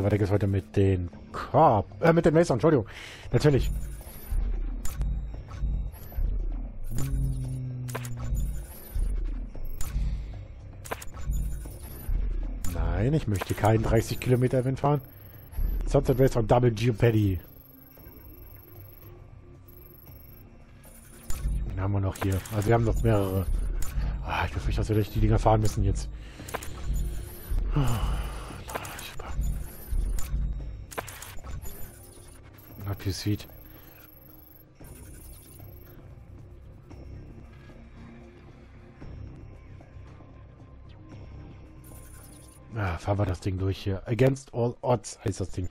So, weiter geht's heute mit den Korb. Äh, mit den Mason, Entschuldigung. Natürlich. Nein, ich möchte keinen 30 Kilometer Event fahren. Sunset Race von Double Geopaddy. Den haben wir noch hier. Also wir haben noch mehrere. Ah, ich befürchte, dass wir durch die Dinger fahren müssen jetzt. Oh, Wie sweet. Ja, fahren wir das Ding durch hier. Against all odds heißt das Ding.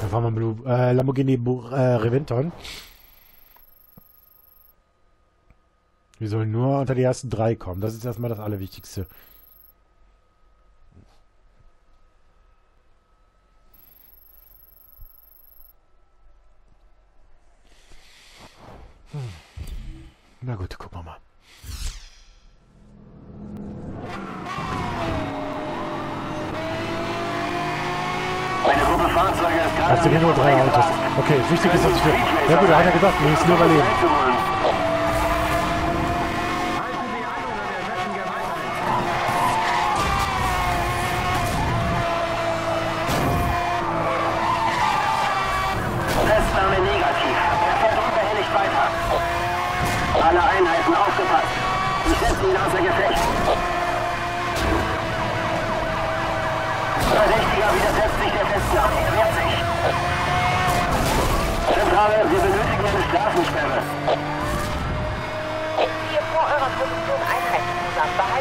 Dann fahren wir Blue, äh, Lamborghini äh, Reventon. Wir sollen nur unter die ersten drei kommen. Das ist erstmal das Allerwichtigste. Na gut, gucken wir mal. Eine Gruppe Fahrzeuge ist gerade Hast du hier nur drei Autos? Okay, wichtig ist, dass ich... Ja gut, er hat ja gesagt, wir müssen nur überleben.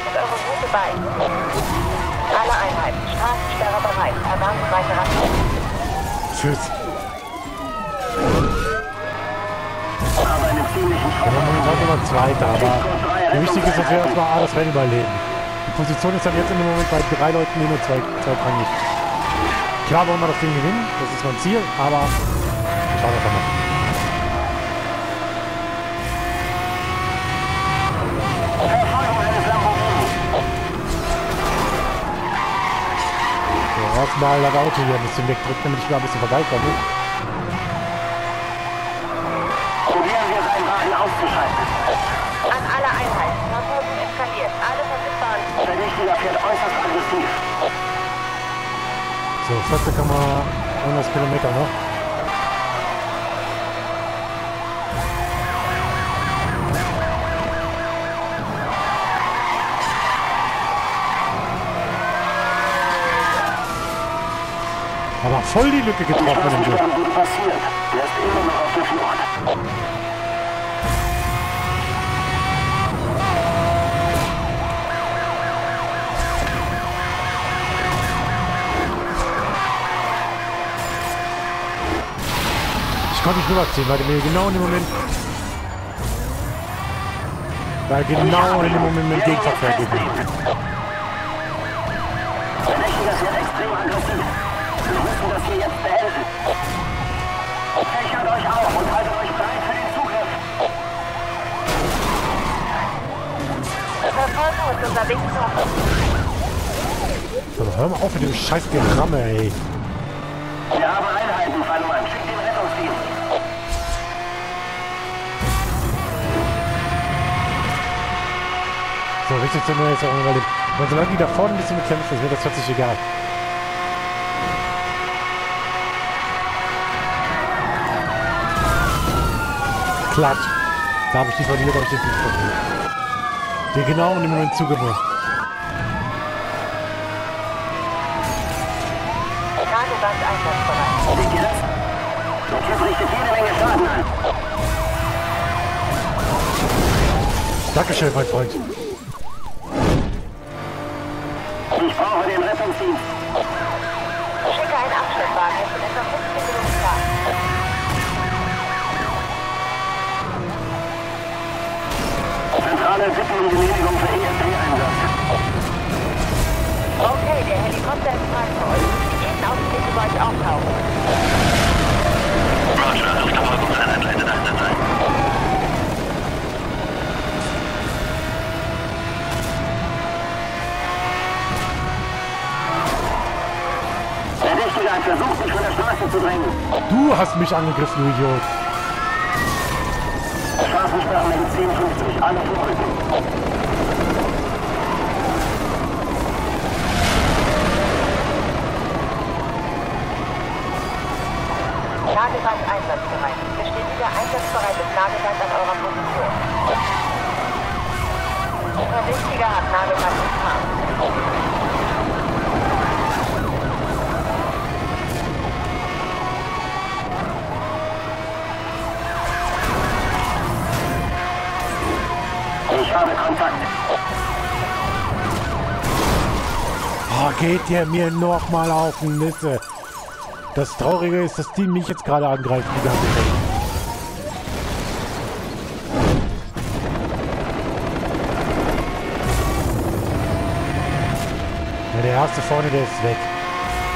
Behaltet eure Route bei. Alle Einheiten. Straßensperre bereit. Erwarten weiterer Tschüss. Aber einen ziemlichen Wir haben momentan Nummer Zweiter, aber wichtig ist, dass wir erstmal A, das Rennen überleben. Die Position ist dann jetzt in dem Moment bei drei Leuten nur zwei, zweitrangig. Klar wollen wir das Ding gewinnen, das ist mein Ziel, aber schauen wir mal. So, erstmal das Auto hier ein bisschen wegdrücken, damit ich mal ein bisschen vorbeikomme. Probieren wir seinen Wagen auszuschalten. An alle Einheiten. Verfolgung eskaliert. Alle verfügbaren. Verdächtiger fährt äußerst aggressiv. So, 14,100 Kilometer noch. Aber voll die Lücke getroffen im Glück. Straßensperren wurde passiert. Der ist immer noch auf der Flucht. Ich konnte nicht rüberziehen, weil mir genau in dem Moment... Weil genau in dem Moment dem Gegenverkehr gegeben. Verdächtiger fährt extrem aggressiv. Wir jetzt beenden. Fächert euch auf und haltet euch bereit für den Zugriff. Verfolgung ist unterwegs. So, hör mal auf mit dem scheiß Geramme, ey. Wir haben Einheiten verloren. Schickt den Rettungsdienst. So, richtig zu mir ist auch überlebt. Und solange die da vorne ein bisschen bekämpft ist, mir das plötzlich egal. Klatsch. Da habe ich die verliert, habe ich den nicht verliert. Der genau in dem Moment zugemacht. Tragewand einsatzbereit. Dankeschön, mein Freund. Ich brauche den Rettungsdienst. Zentrale bitten um Genehmigung für ESD-Einsatz. Okay, der Helikopter ist frei für euch. Jeden Augenblick über euch auftauchen. Roger, Luftverfolgungseinheit leitet Einsatz ein. Der Wichtige hat versucht, mich von der Straße zu drängen. Du hast mich angegriffen, du Idiot. Straßensperrmenge 1050. Alle vorrücken. Lageband einsatzbereit. Besteht wieder einsatzbereites Lageband an eurer Position. Verdächtiger hat Nagelband umfahren. Ich habe Kontakt. Oh, geht der mir noch mal auf den Nisse. Das Traurige ist, dass die mich jetzt gerade angreifen, die ganze Zeit. Der erste vorne, der ist weg.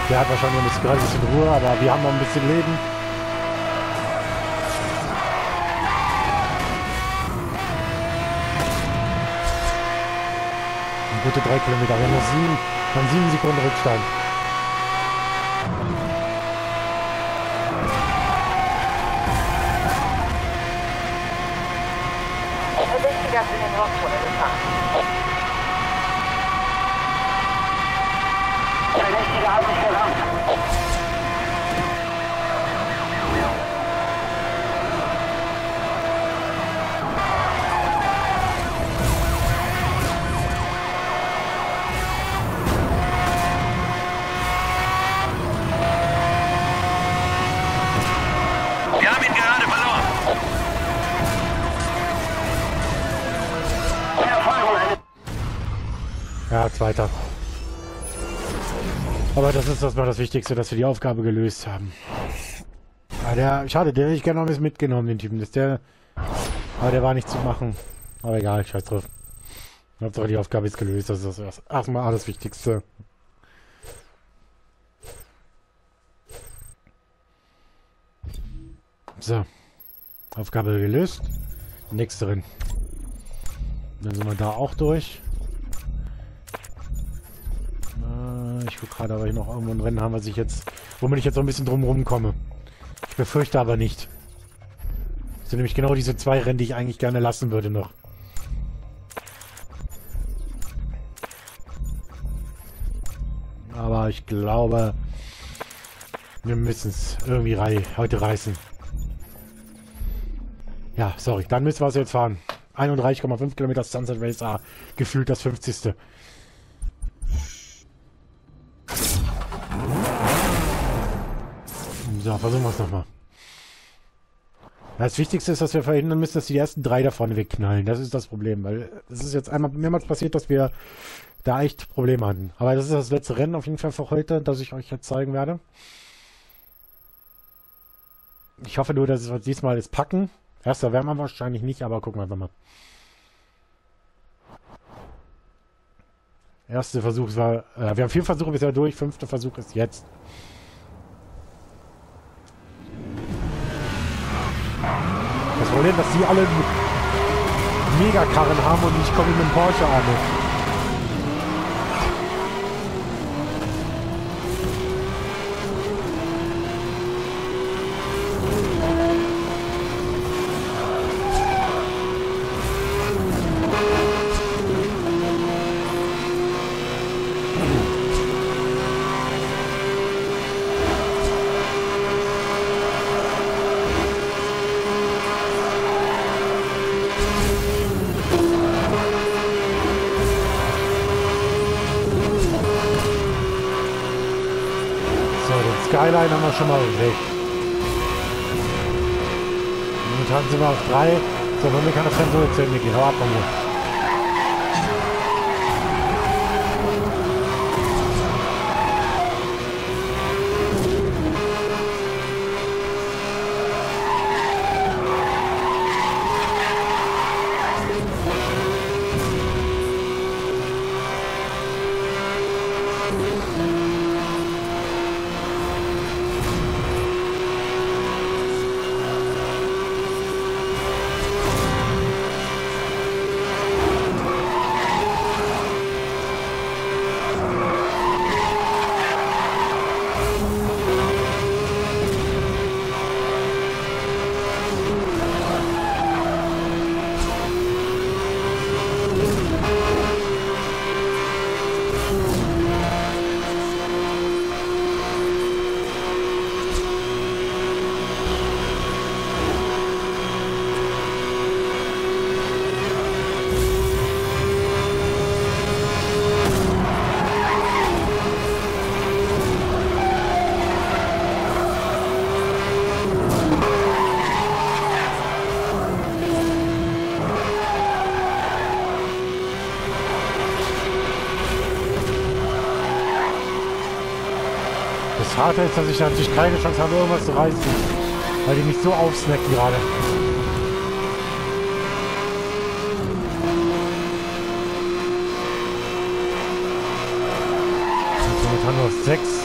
Der hat wahrscheinlich ein bisschen, gerade ein bisschen Ruhe, aber wir haben noch ein bisschen Leben. Gute drei Kilometer. Wir haben noch sieben, haben sieben Sekunden Rückstand. Verdächtiger in den Rocktunnel gerade verloren. Ja, zweiter. Aber das ist erstmal das Wichtigste, dass wir die Aufgabe gelöst haben. Ah, der, schade, der hätte ich gerne noch mitgenommen, den Typen. Das der, aber der war nicht zu machen. Aber egal, scheiß drauf. Hauptsache die Aufgabe ist gelöst, das ist erstmal alles Wichtigste. So. Aufgabe gelöst. Nächste drin. Dann sind wir da auch durch. Äh, Ich gucke gerade, aber ich noch irgendwo ein Rennen haben, was ich jetzt, womit ich jetzt so ein bisschen drum komme. Ich befürchte aber nicht. Das sind nämlich genau diese zwei Rennen, die ich eigentlich gerne lassen würde noch. Aber ich glaube, wir müssen es irgendwie rei heute reißen. Ja, sorry, dann müssen wir es jetzt fahren. 31,5 Kilometer Sunset Race A. Gefühlt das 50. So, versuchen wir es nochmal. Das Wichtigste ist, dass wir verhindern müssen, dass die ersten drei da vorne wegknallen. Das ist das Problem, weil es ist jetzt einmal mehrmals passiert, dass wir da echt Probleme hatten. Aber das ist das letzte Rennen auf jeden Fall für heute, das ich euch jetzt zeigen werde. Ich hoffe nur, dass wir diesmal es packen. Erster werden wir wahrscheinlich nicht, aber gucken wir einfach mal. Erster Versuch war, äh, wir haben vier Versuche bisher durch, fünfter Versuch ist jetzt. Das Problem, dass die alle Megakarren haben und ich komme mit dem Porsche an. Skyline haben wir schon mal weg. Momentan sind wir auf drei. So, das Rennen so jetzt zu Ende gehen. Hau ab harte ist, dass ich natürlich keine Chance habe, irgendwas zu reißen. Weil die mich so aufsnacken gerade. Momentan nur sechs.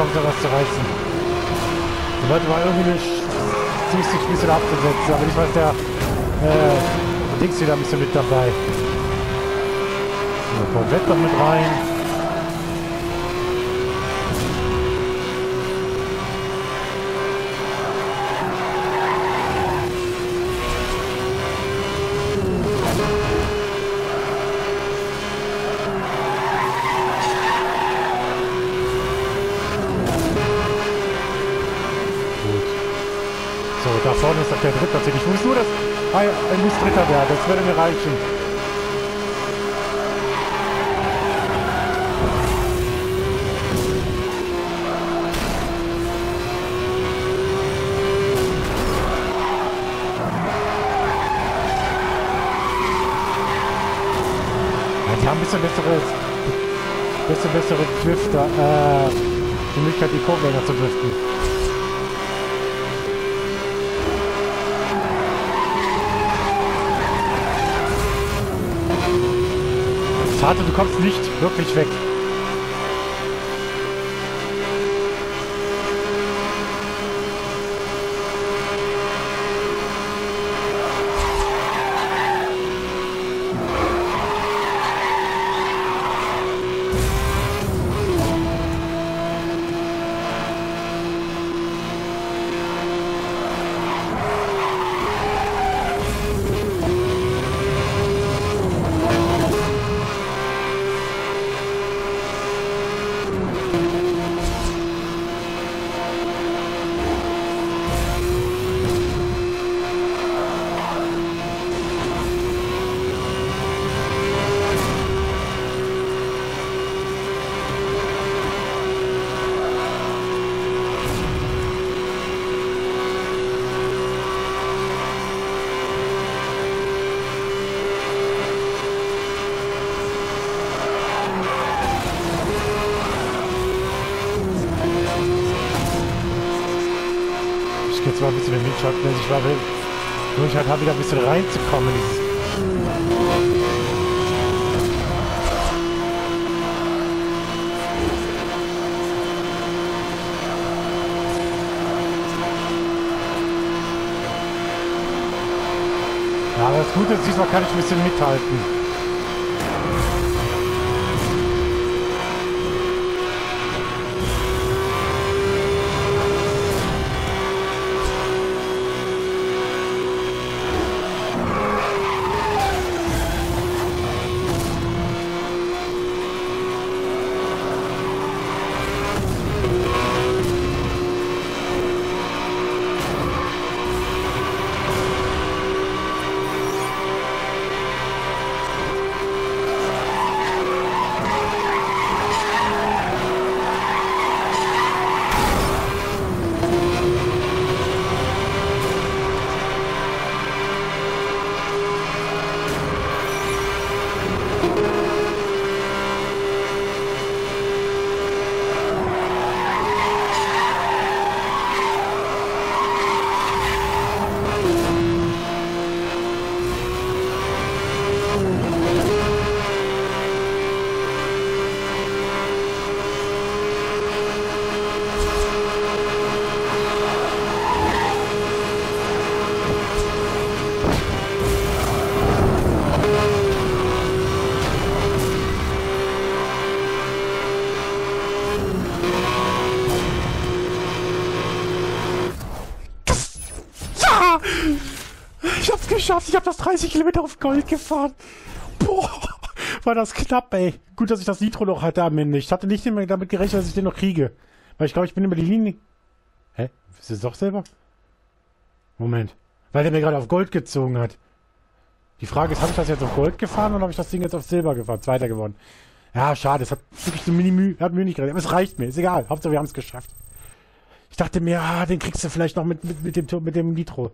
Chance, was zu reißen. Die Leute mal irgendwie eine ziemlich bisschen abzusetzen, aber ich weiß, der äh, Dings wieder ein bisschen mit dabei. So, noch mit rein. Gut. So, da vorne ist doch der Dritte tatsächlich. Ich muss nur, dass ein, ein muss Dritter werden. Das würde mir reichen. Die haben ein bisschen bessere, bisschen bessere Drifter, äh, die Möglichkeit, die Kurve länger zu driften. Zarte, du kommst nicht wirklich weg. Ich jetzt mal ein bisschen den Windschatten, denn ich war will, nur ich halt habe wieder ein bisschen reinzukommen in Ja, das Gute ist, diesmal kann ich ein bisschen mithalten. Geschafft. Ich habe das 30 Kilometer auf Gold gefahren. Boah, war das knapp, ey. Gut, dass ich das Nitro noch hatte am Ende. Ich hatte nicht immer damit gerechnet, dass ich den noch kriege. Weil ich glaube, ich bin über die Linie... Hä? Ist es doch selber? Moment. Weil der mir gerade auf Gold gezogen hat. Die Frage ist, habe ich das jetzt auf Gold gefahren oder habe ich das Ding jetzt auf Silber gefahren? Zweiter gewonnen. Ja, schade. Es hat wirklich so mini hat Mühe nicht gerechnet. Aber es reicht mir. Ist egal. Hauptsache, wir haben es geschafft. Ich dachte mir, ah, den kriegst du vielleicht noch mit, mit, mit, dem, mit dem Nitro.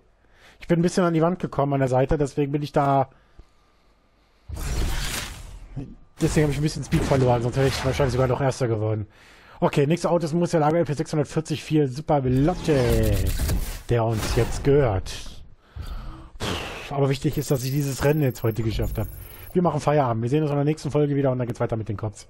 Ich bin ein bisschen an die Wand gekommen an der Seite, deswegen bin ich da... Deswegen habe ich ein bisschen Speed verloren, sonst wäre ich wahrscheinlich sogar noch Erster geworden. Okay, nächstes Auto ist ein Murcielago LP 644 Super Veloce, der uns jetzt gehört. Aber wichtig ist, dass ich dieses Rennen jetzt heute geschafft habe. Wir machen Feierabend. Wir sehen uns in der nächsten Folge wieder und dann geht's weiter mit den Cops.